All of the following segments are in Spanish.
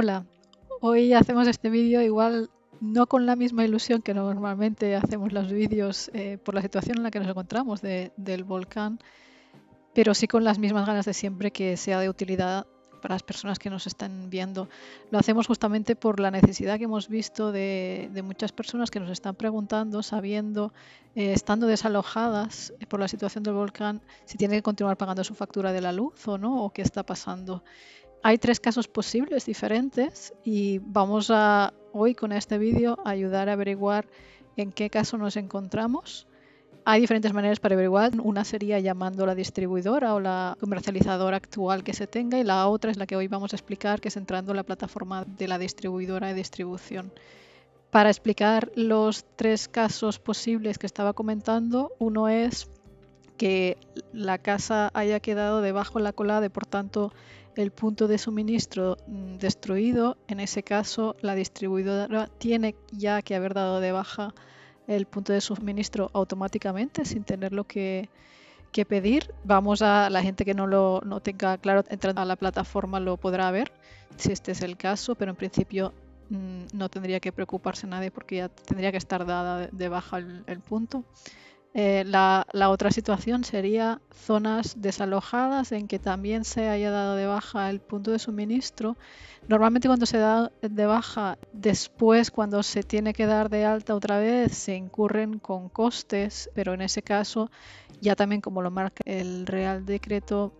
Hola, hoy hacemos este vídeo igual no con la misma ilusión que normalmente hacemos los vídeos eh, por la situación en la que nos encontramos del volcán, pero sí con las mismas ganas de siempre que sea de utilidad para las personas que nos están viendo. Lo hacemos justamente por la necesidad que hemos visto de, muchas personas que nos están preguntando, sabiendo, eh, estando desalojadas por la situación del volcán, si tienen que continuar pagando su factura de la luz o no, o qué está pasando. Hay tres casos posibles diferentes y vamos a hoy con este vídeo ayudar a averiguar en qué caso nos encontramos hay diferentes maneras para averiguar. Una sería llamando a la distribuidora o la comercializadora actual que se tenga y la otra es la que hoy vamos a explicar, que es entrando en la plataforma de la distribuidora de distribución. Para explicar los tres casos posibles que estaba comentando, uno es que la casa haya quedado debajo de la colada y por tanto el punto de suministro mm, destruido. En ese caso, la distribuidora tiene ya que haber dado de baja el punto de suministro automáticamente sin tenerlo que, que pedir. Vamos a la gente que no lo tenga claro, entrando a la plataforma lo podrá ver si este es el caso, pero en principio mm, no tendría que preocuparse nadie porque ya tendría que estar dada de baja el punto. Eh, la, otra situación sería zonas desalojadas en que también se haya dado de baja el punto de suministro. Normalmente cuando se da de baja, después cuando se tiene que dar de alta otra vez, se incurren con costes, pero en ese caso ya también como lo marca el Real Decreto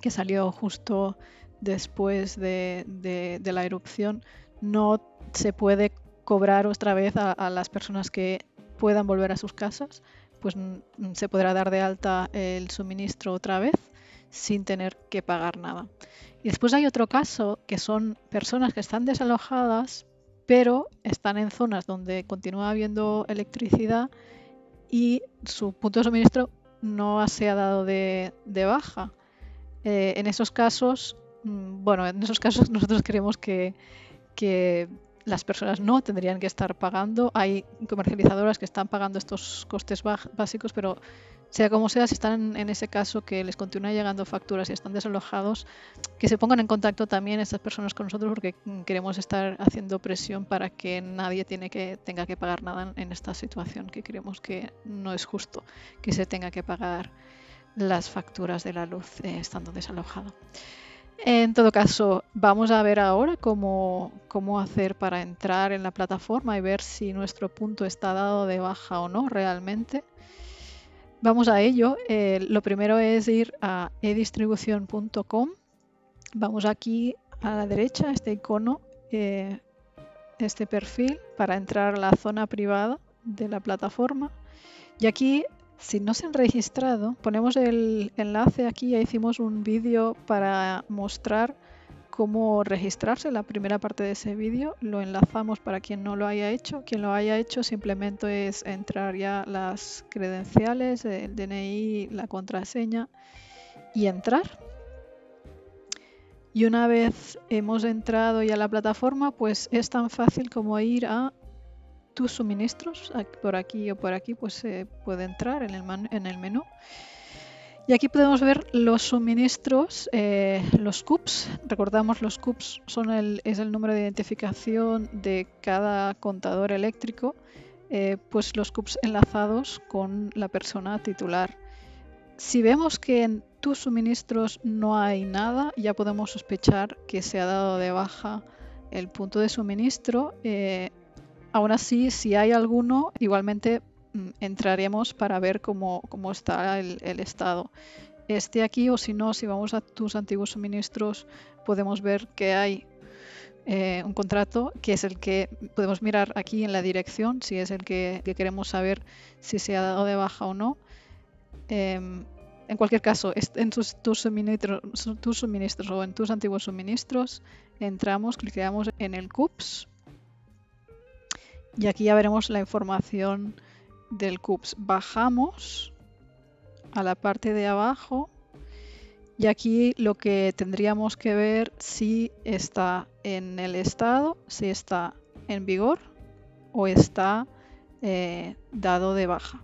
que salió justo después de, la erupción, no se puede cobrar otra vez a las personas que puedan volver a sus casas pues se podrá dar de alta el suministro otra vez sin tener que pagar nada. Y después hay otro caso que son personas que están desalojadas pero están en zonas donde continúa habiendo electricidad y su punto de suministro no se ha dado de, baja. Eh, en esos casos, mm, bueno, en esos casos nosotros creemos que, que las personas no tendrían que estar pagando. Hay comercializadoras que están pagando estos costes básicos, pero sea como sea, si están en ese caso que les continúa llegando facturas y están desalojados, que se pongan en contacto también estas personas con nosotros porque queremos estar haciendo presión para que nadie tiene que, tenga que pagar nada en esta situación, que creemos que no es justo que se tenga que pagar las facturas de la luz eh, estando desalojado. En todo caso, vamos a ver ahora cómo, hacer para entrar en la plataforma y ver si nuestro punto está dado de baja o no realmente. Vamos a ello. Eh, lo primero es ir a edistribución.com. Vamos aquí a la derecha, este icono, eh, este perfil, para entrar a la zona privada de la plataforma. Y aquí si no se han registrado, ponemos el enlace aquí, ya hicimos un vídeo para mostrar cómo registrarse, la primera parte de ese vídeo, lo enlazamos para quien no lo haya hecho. Quien lo haya hecho simplemente es entrar ya las credenciales, el DNI, la contraseña y entrar. Y una vez hemos entrado ya a la plataforma, pues es tan fácil como ir a tus suministros, por aquí o por aquí, pues se puede entrar en el, en el menú. Y aquí podemos ver los suministros, eh, los CUPS. Recordamos, los CUPS son el, es el número de identificación de cada contador eléctrico, eh, pues los CUPS enlazados con la persona titular. Si vemos que en tus suministros no hay nada, ya podemos sospechar que se ha dado de baja el punto de suministro. Eh, Aún así, si hay alguno, igualmente mm, entraremos para ver cómo, está el, estado. Este aquí, o si no, si vamos a tus antiguos suministros, podemos ver que hay eh, un contrato que es el que podemos mirar aquí en la dirección, si es el que, queremos saber si se ha dado de baja o no. Em, en cualquier caso, en tus, tus, suministros, tus, suministros, o en tus antiguos suministros, entramos, clicamos en el CUPS y aquí ya veremos la información del CUPS. Bajamos a la parte de abajo y aquí lo que tendríamos que ver si está en el estado, si está en vigor o está eh, dado de baja.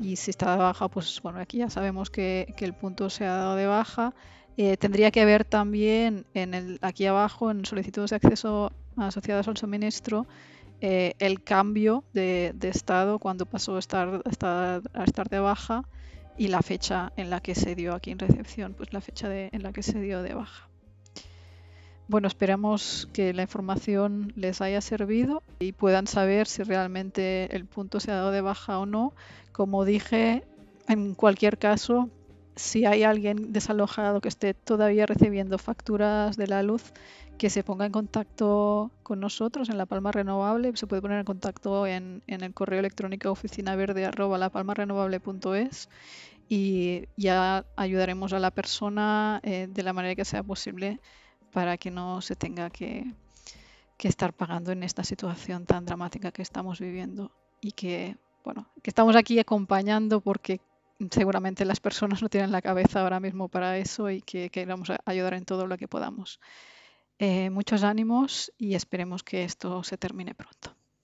Y si está de baja, pues bueno, aquí ya sabemos que, el punto se ha dado de baja. Eh, tendría que ver también en el, aquí abajo, en solicitudes de acceso asociadas al suministro, eh, el cambio de, estado cuando pasó a estar, a estar de baja y la fecha en la que se dio aquí en recepción, pues la fecha en la que se dio de baja. Bueno, esperamos que la información les haya servido y puedan saber si realmente el punto se ha dado de baja o no. Como dije, en cualquier caso, si hay alguien desalojado que esté todavía recibiendo facturas de la luz, que se ponga en contacto con nosotros en La Palma Renovable. Se puede poner en contacto en, el correo electrónico oficinaverde.lapalmarenovable.es y ya ayudaremos a la persona eh, de la manera que sea posible para que no se tenga que, que estar pagando en esta situación tan dramática que estamos viviendo y que, bueno, que estamos aquí acompañando porque seguramente las personas no tienen la cabeza ahora mismo para eso y que queremos ayudar en todo lo que podamos. Eh, muchos ánimos y esperemos que esto se termine pronto.